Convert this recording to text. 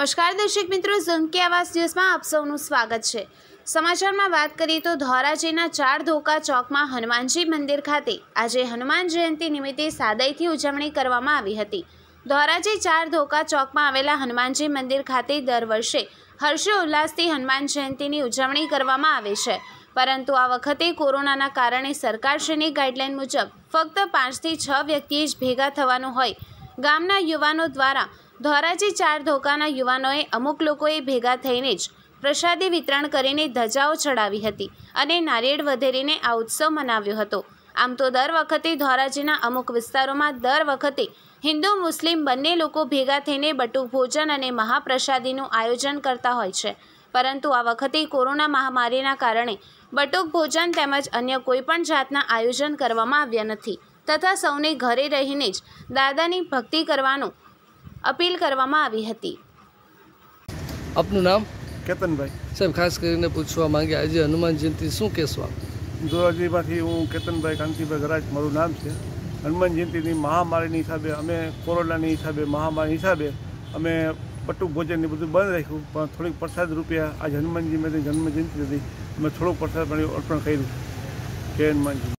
નમસ્કાર દર્શક મિત્રો, ઝુમકી આવાસ ન્યૂઝમાં આપ સૌનું સ્વાગત છે. સમાચારમાં વાત કરીએ તો ધોરાજીના ચાર ધોકા ચોકમાં હનુમાનજી મંદિર ખાતે આજે હનુમાન જયંતિ નિમિત્તે સાદાઈથી ઉજવણી કરવામાં આવી હતી. ધોરાજી ચાર ધોકા ચોકમાં આવેલા હનુમાનજી મંદિર ખાતે દર વર્ષે હર્ષોલ્લાસથી હનુમાન જયંતિની ઉજવણી કરવામાં આવે છે. પરંતુ આ વખતે કોરોનાના કારણે સરકારશ્રીની ગાઈડલાઈન મુજબ ફક્ત પાંચથી છ વ્યક્તિએ જ ભેગા થવાનું હોય. ગામના યુવાનો દ્વારા ધોરાજી ચાર ધોકાના યુવાનોએ અમુક લોકોએ ભેગા થઈને જ પ્રસાદી વિતરણ કરીને ધજાઓ ચડાવી હતી અને નારિયેળ વધેરીને આ ઉત્સવ મનાવ્યો હતો. આમ તો દર વખતે ધોરાજીના અમુક વિસ્તારોમાં દર વખતે હિન્દુ મુસ્લિમ બંને લોકો ભેગા થઈને બટુક ભોજન અને મહાપ્રસાદીનું આયોજન કરતા હોય છે. પરંતુ આ વખતે કોરોના મહામારીના કારણે બટુક ભોજન તેમજ અન્ય કોઈપણ જાતના આયોજન કરવામાં આવ્યા નથી. તથા સૌને ઘરે રહીને જ દાદાની ભક્તિ કરવાનું અપીલ કરવામાં આવી હતી. આપનું નામ? કેતનભાઈ. સાહેબ ખાસ કરીને પૂછવા માંગે આજે હનુમાન જયંતિ શું કહેશો ધોરાજીમાંથી હું કેતનભાઈ કાંતિભાઈ ગરાજ મારું નામ છે. હનુમાન જયંતિની મહામારીની હિસાબે અમે કોરોનાની હિસાબે મહામારી હિસાબે અમે બટુક ભોજનને બધું બંધ રાખ્યું પણ થોડીક પ્રસાદ રૂપિયા આજે હનુમાનજી મેં જન્મ જયંતિ હતી. અમે થોડુંક પ્રસાદ પણ અર્પણ કર્યું. જય હનુમાનજી.